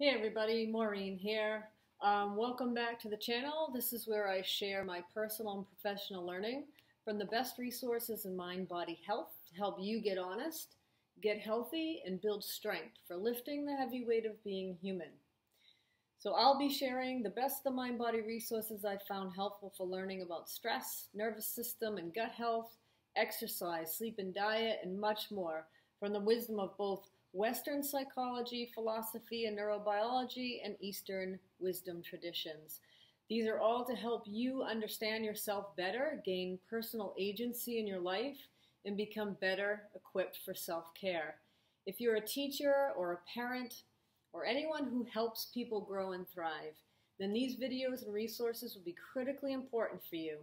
Hey everybody, Maureen here. Um, welcome back to the channel. This is where I share my personal and professional learning from the best resources in mind body health to help you get honest, get healthy, and build strength for lifting the heavy weight of being human. So, I'll be sharing the best of the mind body resources I've found helpful for learning about stress, nervous system, and gut health, exercise, sleep and diet, and much more from the wisdom of both Western psychology, philosophy, and neurobiology, and Eastern wisdom traditions. These are all to help you understand yourself better, gain personal agency in your life, and become better equipped for self care. If you're a teacher or a parent or anyone who helps people grow and thrive, then these videos and resources will be critically important for you.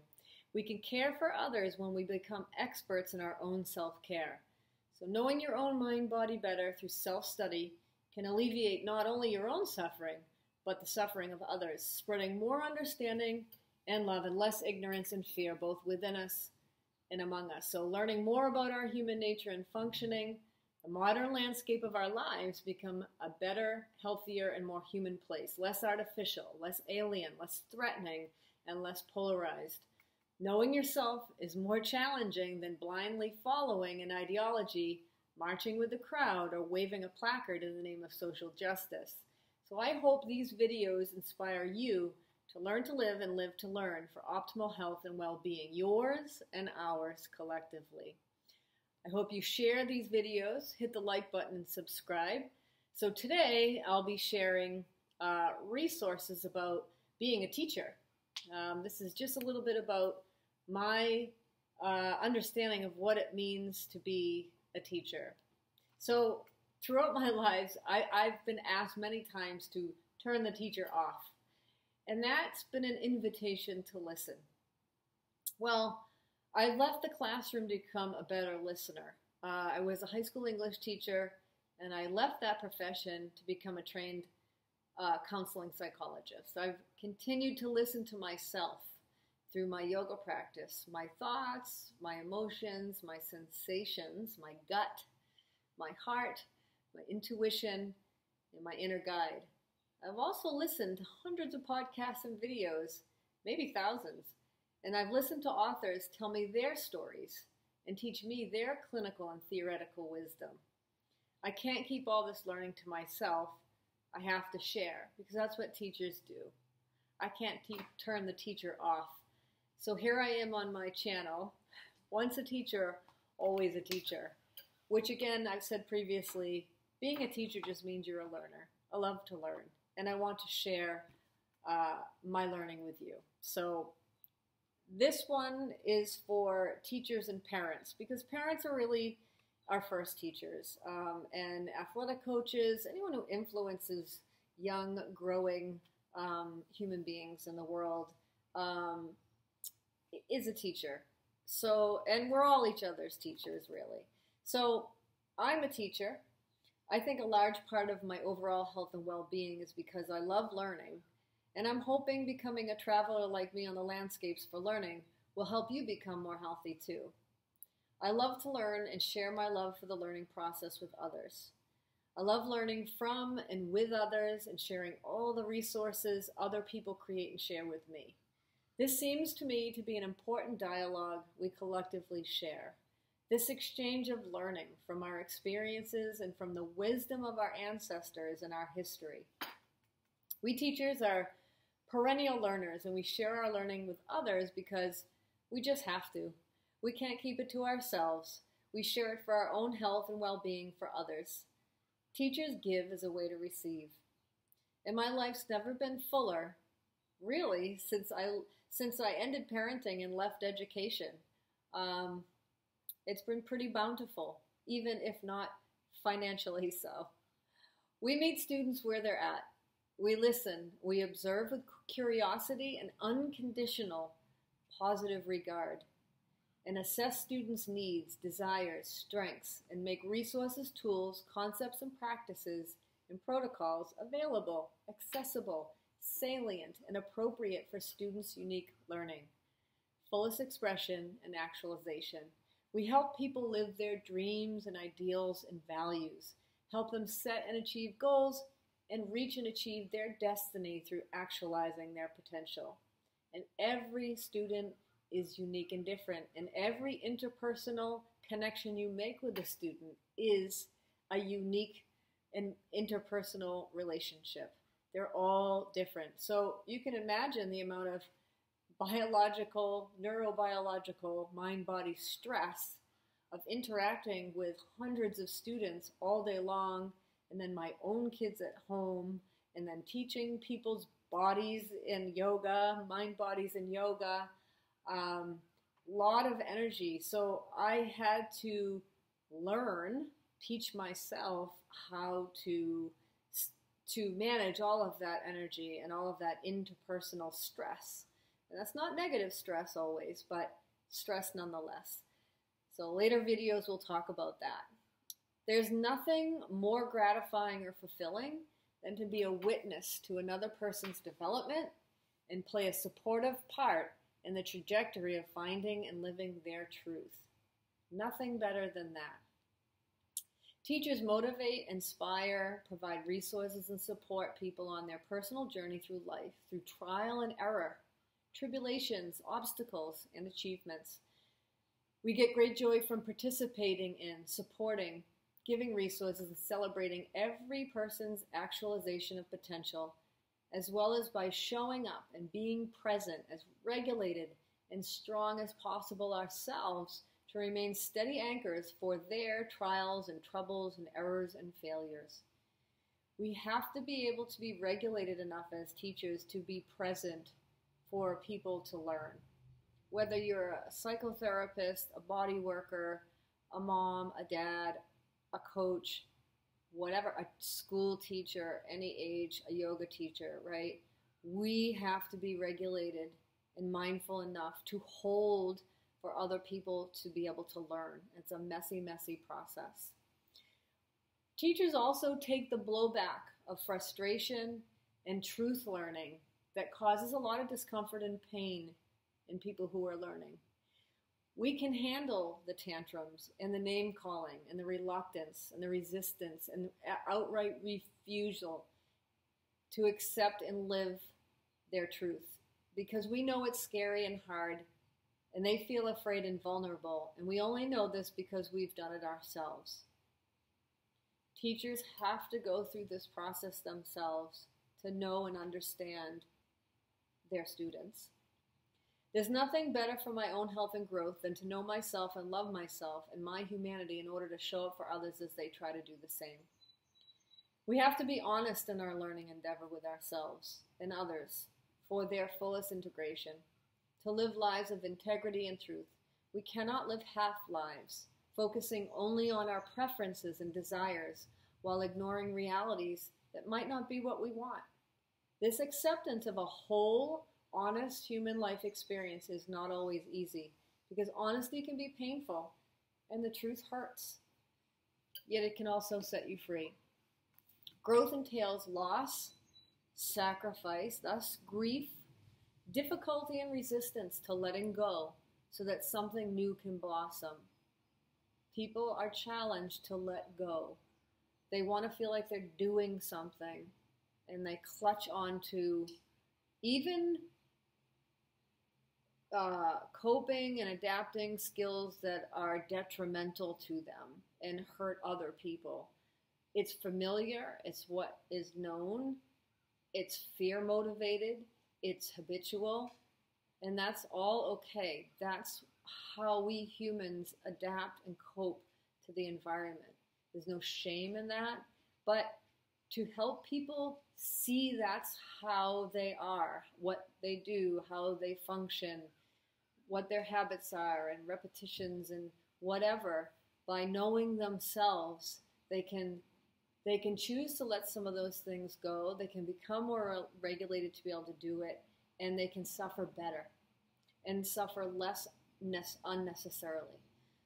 We can care for others when we become experts in our own self care. So, knowing your own mind body better through self study can alleviate not only your own suffering, but the suffering of others, spreading more understanding and love and less ignorance and fear both within us and among us. So, learning more about our human nature and functioning, the modern landscape of our lives become a better, healthier, and more human place, less artificial, less alien, less threatening, and less polarized. Knowing yourself is more challenging than blindly following an ideology, marching with the crowd, or waving a placard in the name of social justice. So I hope these videos inspire you to learn to live and live to learn for optimal health and well being, yours and ours collectively. I hope you share these videos, hit the like button, and subscribe. So today I'll be sharing uh, resources about being a teacher. Um, this is just a little bit about my uh, understanding of what it means to be a teacher. So, throughout my lives, I, I've been asked many times to turn the teacher off, and that's been an invitation to listen. Well, I left the classroom to become a better listener. Uh, I was a high school English teacher, and I left that profession to become a trained uh, counseling psychologist. I've continued to listen to myself through my yoga practice my thoughts, my emotions, my sensations, my gut, my heart, my intuition, and my inner guide. I've also listened to hundreds of podcasts and videos, maybe thousands, and I've listened to authors tell me their stories and teach me their clinical and theoretical wisdom. I can't keep all this learning to myself. I have to share because that's what teachers do. I can't te- turn the teacher off so here I am on my channel. Once a teacher, always a teacher. Which again, I've said previously, being a teacher just means you're a learner. I love to learn, and I want to share uh, my learning with you. So this one is for teachers and parents because parents are really our first teachers, um, and athletic coaches, anyone who influences young, growing um, human beings in the world. Um, is a teacher. So, and we're all each other's teachers, really. So, I'm a teacher. I think a large part of my overall health and well being is because I love learning, and I'm hoping becoming a traveler like me on the landscapes for learning will help you become more healthy too. I love to learn and share my love for the learning process with others. I love learning from and with others and sharing all the resources other people create and share with me. This seems to me to be an important dialogue we collectively share. This exchange of learning from our experiences and from the wisdom of our ancestors and our history. We teachers are perennial learners and we share our learning with others because we just have to. We can't keep it to ourselves. We share it for our own health and well being for others. Teachers give as a way to receive. And my life's never been fuller, really, since I since I ended parenting and left education. Um, it's been pretty bountiful, even if not financially so. We meet students where they're at. We listen, we observe with curiosity and unconditional positive regard, and assess students' needs, desires, strengths, and make resources, tools, concepts, and practices and protocols available, accessible, salient, and appropriate for students' unique learning, fullest expression, and actualization. We help people live their dreams and ideals and values, help them set and achieve goals, and reach and achieve their destiny through actualizing their potential. And every student is unique and different, and every interpersonal connection you make with a student is a unique and interpersonal relationship. They're all different. So you can imagine the amount of biological, neurobiological, mind body stress of interacting with hundreds of students all day long, and then my own kids at home, and then teaching people's bodies in yoga, mind bodies in yoga. Um, lot of energy. So I had to learn, teach myself how to to manage all of that energy and all of that interpersonal stress. And that's not negative stress always, but stress nonetheless. So later videos we'll talk about that. There's nothing more gratifying or fulfilling than to be a witness to another person's development and play a supportive part in the trajectory of finding and living their truth. Nothing better than that. Teachers motivate, inspire, provide resources, and support people on their personal journey through life, through trial and error, tribulations, obstacles, and achievements. We get great joy from participating in, supporting, giving resources, and celebrating every person's actualization of potential, as well as by showing up and being present as regulated and strong as possible ourselves to remain steady anchors for their trials and troubles and errors and failures. We have to be able to be regulated enough as teachers to be present for people to learn. Whether you're a psychotherapist, a body worker, a mom, a dad, a coach, whatever, a school teacher, any age, a yoga teacher, right? We have to be regulated and mindful enough to hold for other people to be able to learn. It's a messy, messy process. Teachers also take the blowback of frustration and truth learning that causes a lot of discomfort and pain in people who are learning. We can handle the tantrums and the name calling and the reluctance and the resistance and outright refusal to accept and live their truth because we know it's scary and hard and they feel afraid and vulnerable. And we only know this because we've done it ourselves. Teachers have to go through this process themselves to know and understand their students. There's nothing better for my own health and growth than to know myself and love myself and my humanity in order to show up for others as they try to do the same. We have to be honest in our learning endeavor with ourselves and others for their fullest integration to live lives of integrity and truth. We cannot live half lives, focusing only on our preferences and desires while ignoring realities that might not be what we want. This acceptance of a whole, honest human life experience is not always easy because honesty can be painful and the truth hurts. Yet it can also set you free. Growth entails loss, sacrifice, thus grief, difficulty and resistance to letting go so that something new can blossom. People are challenged to let go. They want to feel like they're doing something and they clutch onto even uh, coping and adapting skills that are detrimental to them and hurt other people. It's familiar, it's what is known, it's fear motivated, it's habitual, and that's all okay. That's how we humans adapt and cope to the environment. There's no shame in that, but to help people see that's how they are, what they do, how they function, what their habits are, and repetitions and whatever, by knowing themselves, they can they can choose to let some of those things go. They can become more regulated to be able to do it, and they can suffer better and suffer less unnecessarily.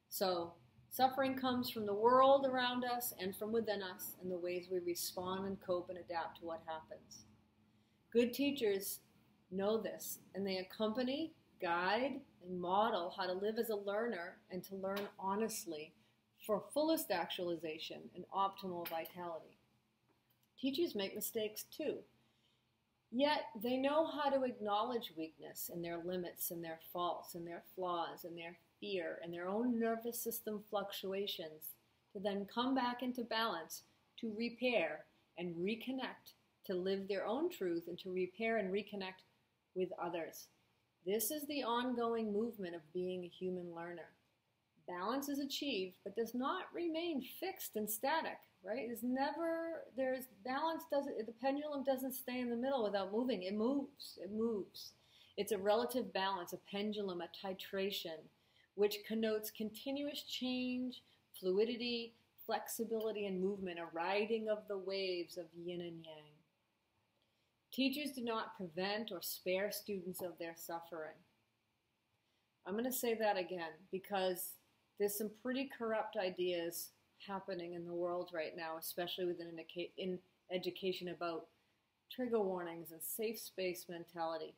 So, suffering comes from the world around us and from within us and the ways we respond and cope and adapt to what happens. Good teachers know this, and they accompany, guide, and model how to live as a learner and to learn honestly for fullest actualization and optimal vitality. Teachers make mistakes too. Yet they know how to acknowledge weakness and their limits and their faults and their flaws and their fear and their own nervous system fluctuations to then come back into balance to repair and reconnect, to live their own truth and to repair and reconnect with others. This is the ongoing movement of being a human learner. Balance is achieved, but does not remain fixed and static, right? It's never, there's balance doesn't, the pendulum doesn't stay in the middle without moving. It moves, it moves. It's a relative balance, a pendulum, a titration, which connotes continuous change, fluidity, flexibility, and movement, a riding of the waves of yin and yang. Teachers do not prevent or spare students of their suffering. I'm going to say that again because there's some pretty corrupt ideas happening in the world right now, especially within in education about trigger warnings and safe space mentality.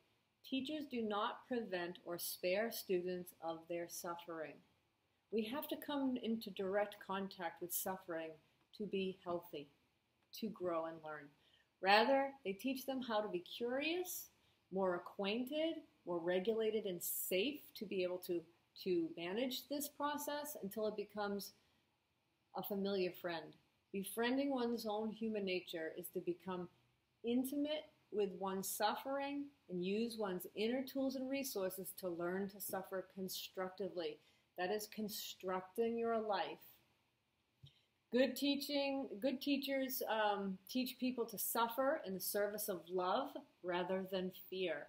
Teachers do not prevent or spare students of their suffering. We have to come into direct contact with suffering to be healthy, to grow and learn. Rather, they teach them how to be curious, more acquainted, more regulated, and safe to be able to, to manage this process until it becomes a familiar friend. Befriending one's own human nature is to become intimate with one's suffering and use one's inner tools and resources to learn to suffer constructively. That is constructing your life Good teaching, good teachers um, teach people to suffer in the service of love rather than fear.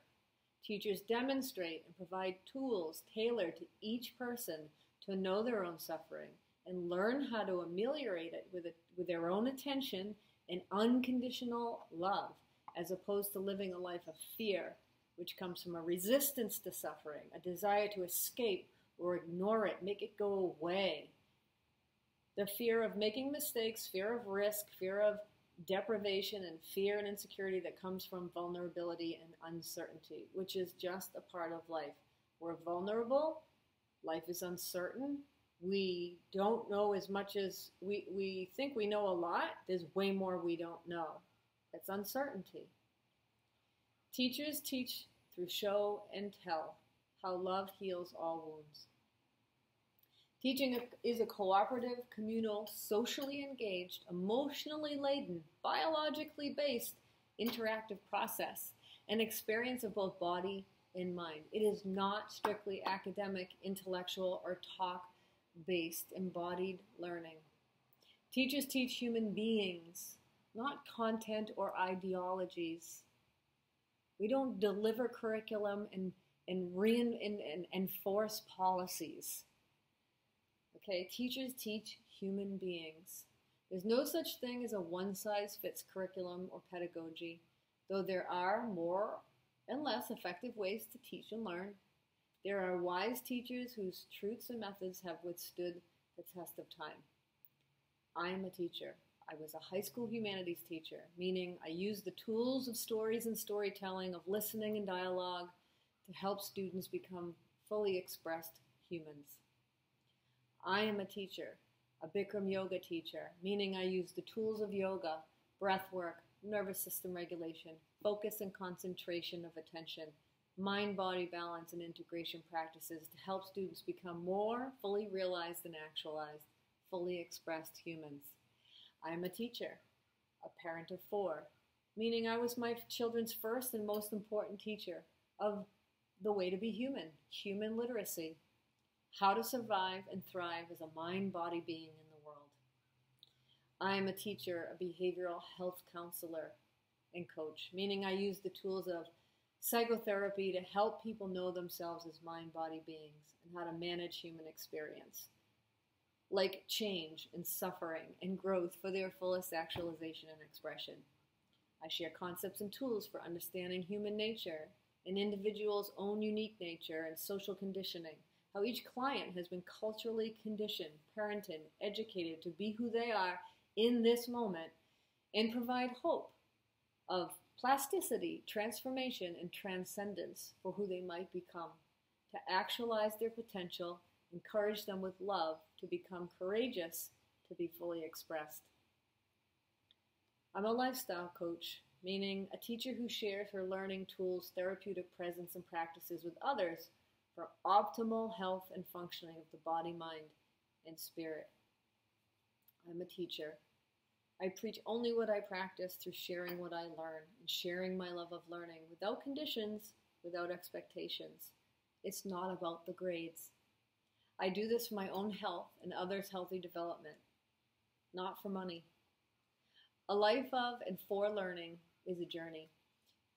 Teachers demonstrate and provide tools tailored to each person to know their own suffering and learn how to ameliorate it with, with their own attention and unconditional love, as opposed to living a life of fear, which comes from a resistance to suffering, a desire to escape or ignore it, make it go away. The fear of making mistakes, fear of risk, fear of deprivation, and fear and insecurity that comes from vulnerability and uncertainty, which is just a part of life. We're vulnerable, life is uncertain. We don't know as much as we, we think we know a lot. There's way more we don't know. That's uncertainty. Teachers teach through show and tell how love heals all wounds. Teaching is a cooperative, communal, socially engaged, emotionally laden, biologically based interactive process, an experience of both body and mind. It is not strictly academic, intellectual, or talk based embodied learning. Teachers teach human beings, not content or ideologies. We don't deliver curriculum and, and, rein, and, and enforce policies. Okay, teachers teach human beings. There's no such thing as a one size fits curriculum or pedagogy, though there are more and less effective ways to teach and learn. There are wise teachers whose truths and methods have withstood the test of time. I am a teacher. I was a high school humanities teacher, meaning I used the tools of stories and storytelling, of listening and dialogue to help students become fully expressed humans. I am a teacher, a Bikram yoga teacher, meaning I use the tools of yoga, breath work, nervous system regulation, focus and concentration of attention, mind body balance, and integration practices to help students become more fully realized and actualized, fully expressed humans. I am a teacher, a parent of four, meaning I was my children's first and most important teacher of the way to be human, human literacy, how to survive and thrive as a mind body being in the world. I am a teacher, a behavioral health counselor, and coach, meaning I use the tools of psychotherapy to help people know themselves as mind body beings and how to manage human experience, like change and suffering and growth for their fullest actualization and expression. I share concepts and tools for understanding human nature, an individual's own unique nature, and social conditioning how each client has been culturally conditioned, parented, educated to be who they are in this moment, and provide hope of plasticity, transformation, and transcendence for who they might become, to actualize their potential, encourage them with love to become courageous, to be fully expressed. I'm a lifestyle coach, meaning a teacher who shares her learning tools, therapeutic presence, and practices with others for optimal health and functioning of the body, mind, and spirit. I'm a teacher. I preach only what I practice through sharing what I learn and sharing my love of learning without conditions, without expectations. It's not about the grades. I do this for my own health and others' healthy development, not for money. A life of and for learning is a journey.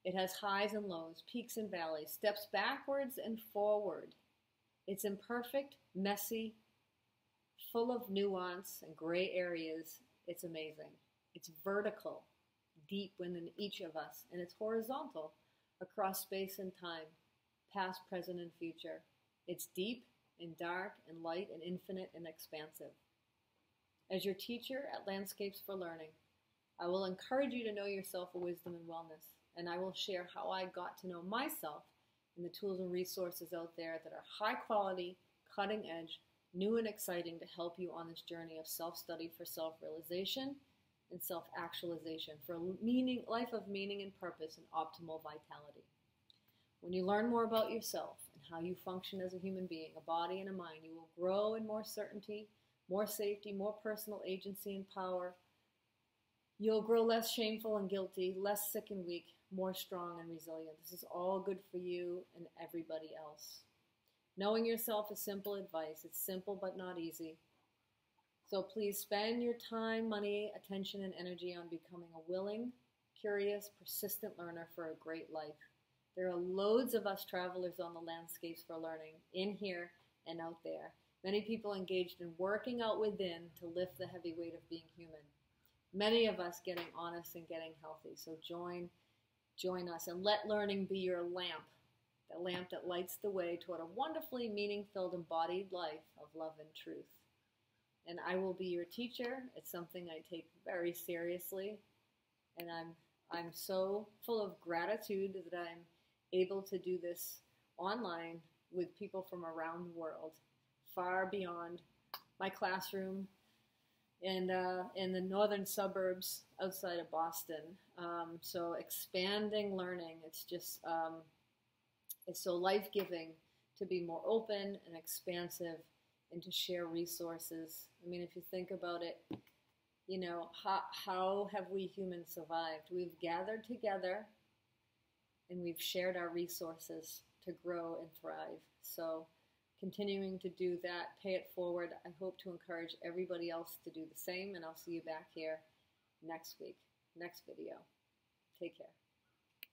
It has highs and lows, peaks and valleys, steps backwards and forward. It's imperfect, messy, full of nuance and gray areas. It's amazing. It's vertical, deep within each of us, and it's horizontal across space and time, past, present, and future. It's deep and dark and light and infinite and expansive. As your teacher at Landscapes for Learning, I will encourage you to know yourself for wisdom and wellness, and I will share how I got to know myself and the tools and resources out there that are high quality, cutting edge, new and exciting to help you on this journey of self study for self realization and self actualization for meaning, life of meaning and purpose and optimal vitality. When you learn more about yourself and how you function as a human being, a body and a mind, you will grow in more certainty, more safety, more personal agency and power. You'll grow less shameful and guilty, less sick and weak, more strong and resilient. This is all good for you and everybody else. Knowing yourself is simple advice. It's simple but not easy. So please spend your time, money, attention, and energy on becoming a willing, curious, persistent learner for a great life. There are loads of us travelers on the landscapes for learning, in here and out there. Many people engaged in working out within to lift the heavy weight of being human. Many of us getting honest and getting healthy. So join join us and let learning be your lamp the lamp that lights the way toward a wonderfully meaning filled, embodied life of love and truth. And I will be your teacher. It's something I take very seriously. And I'm, I'm so full of gratitude that I'm able to do this online with people from around the world, far beyond my classroom and uh, in the northern suburbs outside of Boston. Um, so expanding learning, it's just um, it's so life giving to be more open and expansive and to share resources. I mean, if you think about it, you know, how, how have we humans survived? We've gathered together and we've shared our resources to grow and thrive. So, continuing to do that, pay it forward. I hope to encourage everybody else to do the same, and I'll see you back here next week, next video. Take care.